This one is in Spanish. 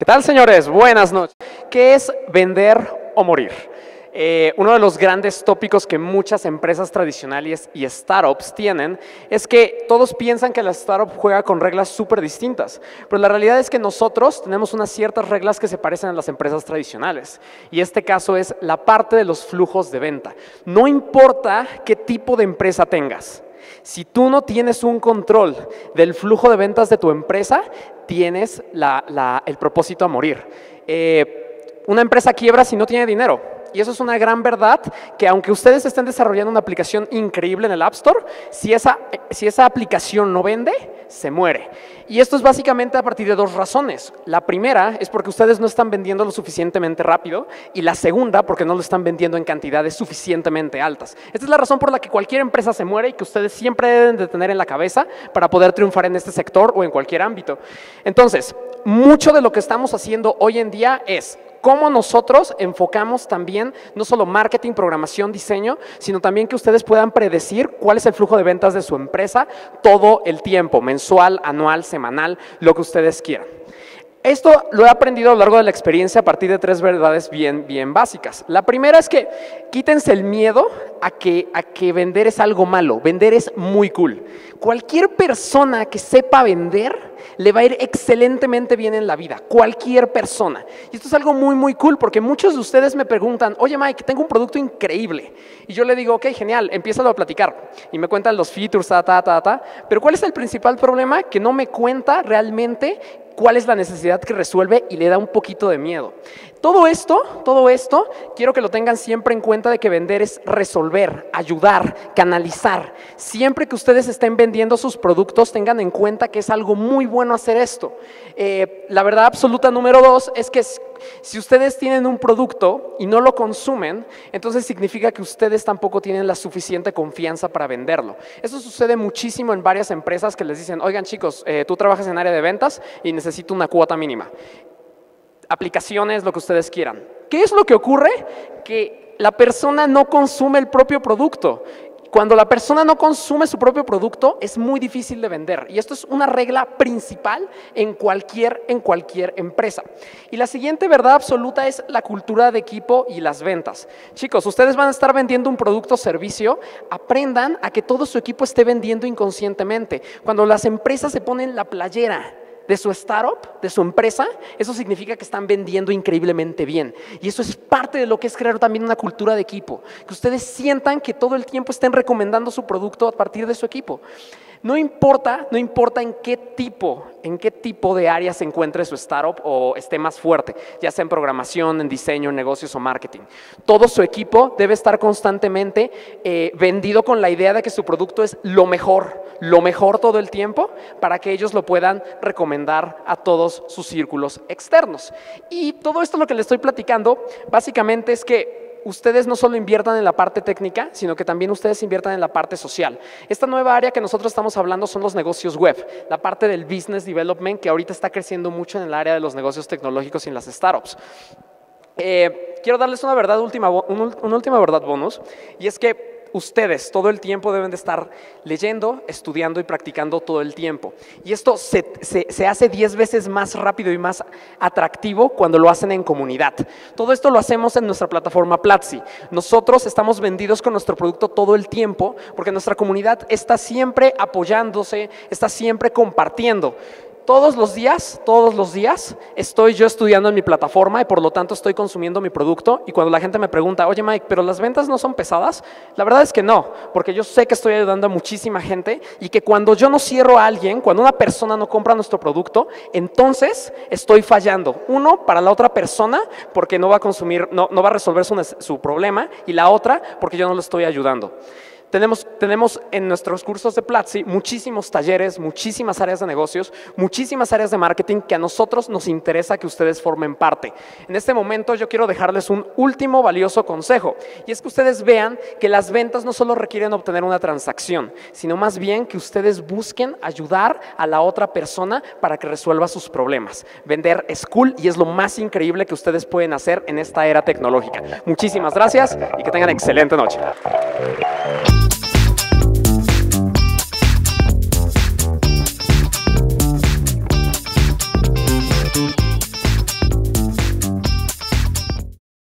¿Qué tal, señores? Buenas noches. ¿Qué es vender o morir? Eh, uno de los grandes tópicos que muchas empresas tradicionales y startups tienen es que todos piensan que la startup juega con reglas súper distintas, pero la realidad es que nosotros tenemos unas ciertas reglas que se parecen a las empresas tradicionales y este caso es la parte de los flujos de venta. No importa qué tipo de empresa tengas. Si tú no tienes un control del flujo de ventas de tu empresa, tienes el propósito a morir. Eh, una empresa quiebra si no tiene dinero. Y eso es una gran verdad que aunque ustedes estén desarrollando una aplicación increíble en el App Store, si esa, si esa aplicación no vende, se muere. Y esto es básicamente a partir de dos razones. La primera es porque ustedes no están vendiendo lo suficientemente rápido y la segunda porque no lo están vendiendo en cantidades suficientemente altas. Esta es la razón por la que cualquier empresa se muere y que ustedes siempre deben de tener en la cabeza para poder triunfar en este sector o en cualquier ámbito. Entonces, mucho de lo que estamos haciendo hoy en día es cómo nosotros enfocamos también no solo marketing, programación, diseño, sino también que ustedes puedan predecir cuál es el flujo de ventas de su empresa todo el tiempo, mensual, anual, semanal, lo que ustedes quieran. Esto lo he aprendido a lo largo de la experiencia a partir de tres verdades bien, bien básicas. La primera es que quítense el miedo a que, a que vender es algo malo. Vender es muy cool. Cualquier persona que sepa vender le va a ir excelentemente bien en la vida. Cualquier persona. Y esto es algo muy, muy cool porque muchos de ustedes me preguntan, oye Mike, tengo un producto increíble. Y yo le digo, ok, genial, empieza a platicar. Y me cuentan los features, ta, ta, ta, ta. Pero ¿cuál es el principal problema? Que no me cuenta realmente cuál es la necesidad que resuelve y le da un poquito de miedo. Todo esto, todo esto, quiero que lo tengan siempre en cuenta de que vender es resolver, ayudar, canalizar. Siempre que ustedes estén vendiendo sus productos, tengan en cuenta que es algo muy bueno hacer esto. Eh, la verdad absoluta número dos es que si ustedes tienen un producto y no lo consumen, entonces significa que ustedes tampoco tienen la suficiente confianza para venderlo. Eso sucede muchísimo en varias empresas que les dicen, oigan chicos, eh, tú trabajas en área de ventas y necesito una cuota mínima. Aplicaciones, lo que ustedes quieran. ¿Qué es lo que ocurre? Que la persona no consume el propio producto cuando la persona no consume su propio producto, es muy difícil de vender. Y esto es una regla principal en cualquier, en cualquier empresa. Y la siguiente verdad absoluta es la cultura de equipo y las ventas. Chicos, ustedes van a estar vendiendo un producto o servicio, aprendan a que todo su equipo esté vendiendo inconscientemente. Cuando las empresas se ponen la playera de su startup, de su empresa, eso significa que están vendiendo increíblemente bien. Y eso es parte de lo que es crear también una cultura de equipo. Que ustedes sientan que todo el tiempo estén recomendando su producto a partir de su equipo. No importa, no importa en qué tipo, en qué tipo de área se encuentre su startup o esté más fuerte, ya sea en programación, en diseño, en negocios o marketing. Todo su equipo debe estar constantemente eh, vendido con la idea de que su producto es lo mejor, lo mejor todo el tiempo para que ellos lo puedan recomendar a todos sus círculos externos. Y todo esto lo que les estoy platicando básicamente es que ustedes no solo inviertan en la parte técnica, sino que también ustedes inviertan en la parte social. Esta nueva área que nosotros estamos hablando son los negocios web, la parte del business development que ahorita está creciendo mucho en el área de los negocios tecnológicos y en las startups. Eh, quiero darles una verdad última, una última verdad bonus, y es que ustedes todo el tiempo deben de estar leyendo, estudiando y practicando todo el tiempo. Y esto se, hace 10 veces más rápido y más atractivo cuando lo hacen en comunidad. Todo esto lo hacemos en nuestra plataforma Platzi. Nosotros estamos vendidos con nuestro producto todo el tiempo porque nuestra comunidad está siempre apoyándose, está siempre compartiendo todos los días, todos los días estoy yo estudiando en mi plataforma y por lo tanto estoy consumiendo mi producto y cuando la gente me pregunta, oye Mike, pero las ventas no son pesadas, la verdad es que no, porque yo sé que estoy ayudando a muchísima gente y que cuando yo no cierro a alguien, cuando una persona no compra nuestro producto, entonces estoy fallando. Uno, para la otra persona, porque no va a consumir, no, no va a resolver su, su problema y la otra, porque yo no lo estoy ayudando. Tenemos, tenemos en nuestros cursos de Platzi muchísimos talleres, muchísimas áreas de negocios, muchísimas áreas de marketing que a nosotros nos interesa que ustedes formen parte. En este momento yo quiero dejarles un último valioso consejo y es que ustedes vean que las ventas no solo requieren obtener una transacción, sino más bien que ustedes busquen ayudar a la otra persona para que resuelva sus problemas. Vender es cool y es lo más increíble que ustedes pueden hacer en esta era tecnológica. Muchísimas gracias y que tengan excelente noche.